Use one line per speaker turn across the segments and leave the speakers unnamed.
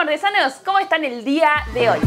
artesanos, ¿cómo están el día de hoy?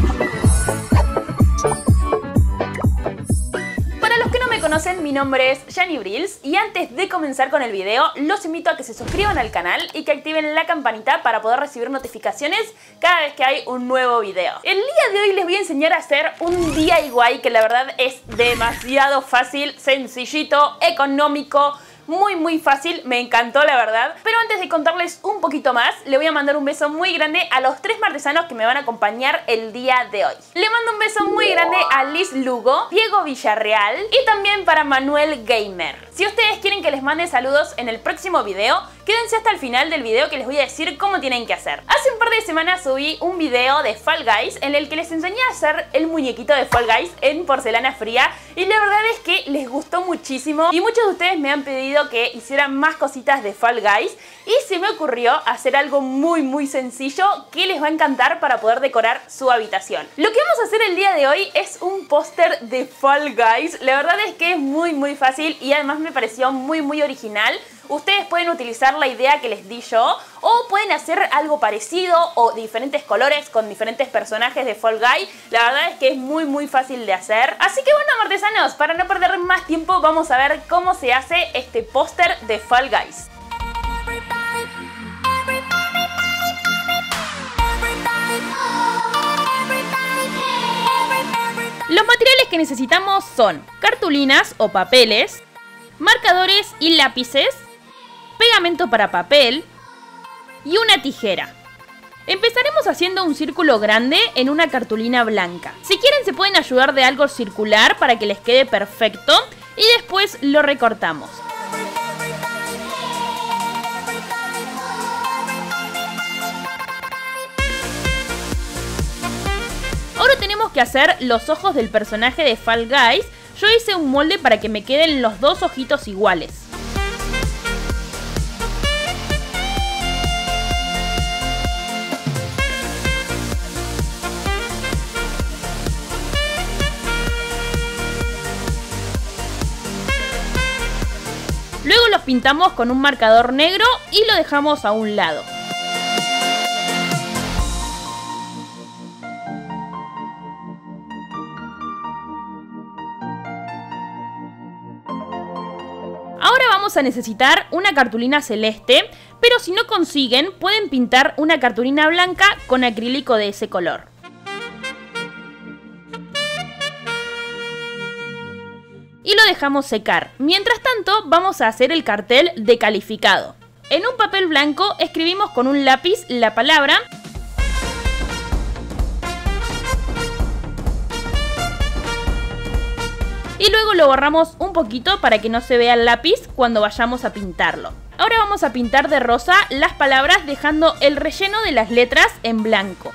Para los que no me conocen, mi nombre es Jani Brills y antes de comenzar con el video, los invito a que se suscriban al canal y que activen la campanita para poder recibir notificaciones cada vez que hay un nuevo video. El día de hoy les voy a enseñar a hacer un DIY que la verdad es demasiado fácil, sencillito, económico, muy muy fácil, me encantó la verdad. Pero antes de contarles un poquito más, le voy a mandar un beso muy grande a los tres artesanos que me van a acompañar el día de hoy. Le mando un beso muy grande a Liz Lugo, Diego Villarreal y también para Manuel Gamer. Si ustedes quieren que les mande saludos en el próximo video, quédense hasta el final del video que les voy a decir cómo tienen que hacer. Hace un par de semanas subí un video de Fall Guys en el que les enseñé a hacer el muñequito de Fall Guys en porcelana fría y la verdad es que les gustó muchísimo y muchos de ustedes me han pedido que hiciera más cositas de Fall Guys y se me ocurrió hacer algo muy muy sencillo que les va a encantar para poder decorar su habitación. Lo que vamos a hacer el día de hoy es un póster de Fall Guys, la verdad es que es muy muy fácil y además me pareció muy muy original. Ustedes pueden utilizar la idea que les di yo o pueden hacer algo parecido o diferentes colores con diferentes personajes de Fall Guy. La verdad es que es muy muy fácil de hacer. Así que bueno, artesanos, para no perder más tiempo vamos a ver cómo se hace este póster de Fall Guys. Los materiales que necesitamos son cartulinas o papeles, marcadores y lápices, pegamento para papel y una tijera. Empezaremos haciendo un círculo grande en una cartulina blanca. Si quieren se pueden ayudar de algo circular para que les quede perfecto y después lo recortamos. Ahora tenemos que hacer los ojos del personaje de Fall Guys. Yo hice un molde para que me queden los dos ojitos iguales. Luego los pintamos con un marcador negro y lo dejamos a un lado. Ahora vamos a necesitar una cartulina celeste, pero si no consiguen pueden pintar una cartulina blanca con acrílico de ese color. Secar. Mientras tanto, vamos a hacer el cartel de calificado. En un papel blanco escribimos con un lápiz la palabra y luego lo borramos un poquito para que no se vea el lápiz cuando vayamos a pintarlo. Ahora vamos a pintar de rosa las palabras dejando el relleno de las letras en blanco.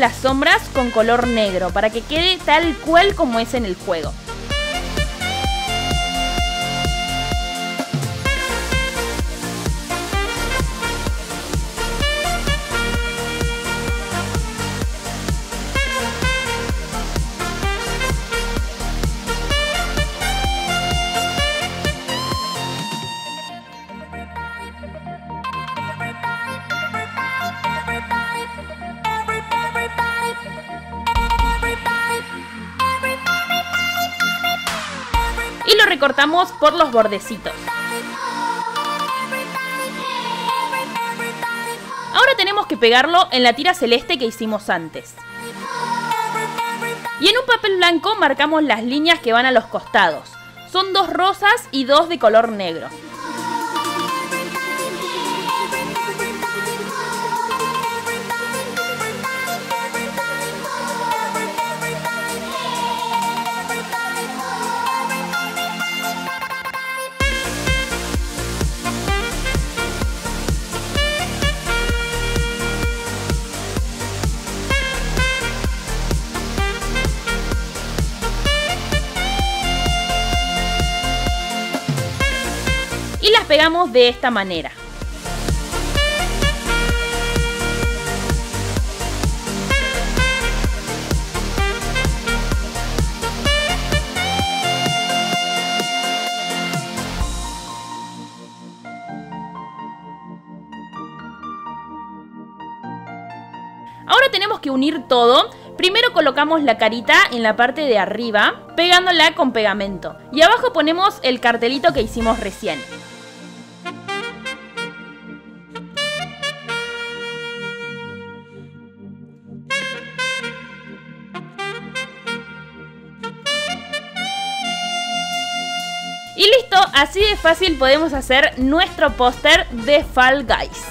Las sombras con color negro para que quede tal cual como es en el juego. Recortamos por los bordecitos. Ahora tenemos que pegarlo en la tira celeste que hicimos antes. Y en un papel blanco marcamos las líneas que van a los costados. Son dos rosas y dos de color negro. Pegamos de esta manera. Ahora tenemos que unir todo. Primero colocamos la carita en la parte de arriba, pegándola con pegamento. Y abajo ponemos el cartelito que hicimos recién. Y listo, así de fácil podemos hacer nuestro póster de Fall Guys.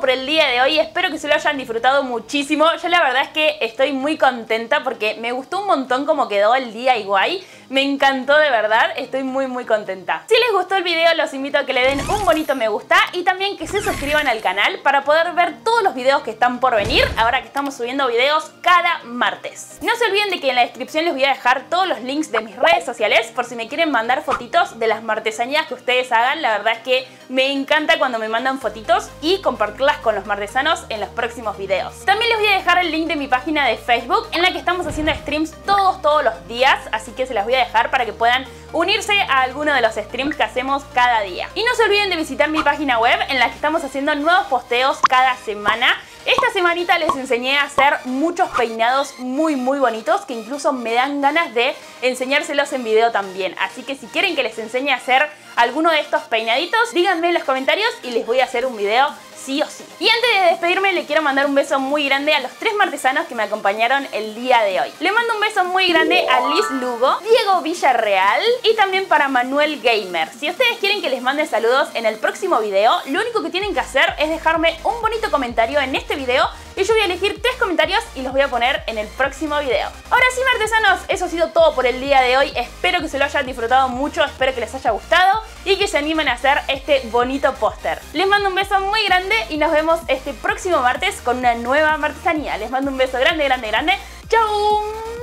Por el día de hoy. Espero que se lo hayan disfrutado muchísimo. Yo la verdad es que estoy muy contenta porque me gustó un montón como quedó el día igual. Me encantó de verdad, estoy muy muy contenta. Si les gustó el video los invito a que le den un bonito me gusta y también que se suscriban al canal para poder ver todos los videos que están por venir ahora que estamos subiendo videos cada martes. No se olviden de que en la descripción les voy a dejar todos los links de mis redes sociales por si me quieren mandar fotitos de las martesanías que ustedes hagan. La verdad es que me encanta cuando me mandan fotitos y compartirlas con los martesanos en los próximos videos. También les voy a dejar el link de mi página de Facebook en la que estamos haciendo streams todos todos los días, así que se las voy a dejar para que puedan unirse a alguno de los streams que hacemos cada día. Y no se olviden de visitar mi página web en la que estamos haciendo nuevos posteos cada semana. Esta semanita les enseñé a hacer muchos peinados muy muy bonitos que incluso me dan ganas de enseñárselos en video también. Así que si quieren que les enseñe a hacer alguno de estos peinaditos, díganme en los comentarios y les voy a hacer un video sí o sí. Y antes de despedirme le quiero mandar un beso muy grande a los tres martesanos que me acompañaron el día de hoy. Le mando un beso muy grande a Liz Lugo, Diego Villarreal y también para Manuel Gamer. Si ustedes quieren que les mande saludos en el próximo video, lo único que tienen que hacer es dejarme un bonito comentario en este video y yo voy a elegir tres comentarios y los voy a poner en el próximo video. Ahora sí, martesanos, eso ha sido todo por el día de hoy. Espero que se lo hayan disfrutado mucho, espero que les haya gustado y que se animen a hacer este bonito póster. Les mando un beso muy grande y nos vemos este próximo martes con una nueva martesanía. Les mando un beso grande, grande, grande. ¡Chao!